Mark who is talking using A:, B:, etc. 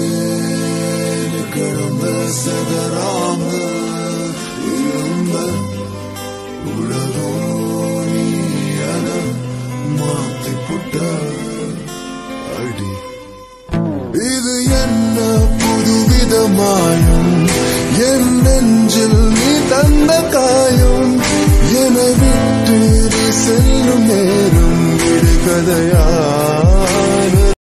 A: செவனேலு கிளம்ப சதராம இளம்ப உலகோனியன மாத்தி புட்ட அடி இது என்ன புதுவிதமாயும் என் நெஞ்சில் செல்லும் நேரம் விடுகதையா?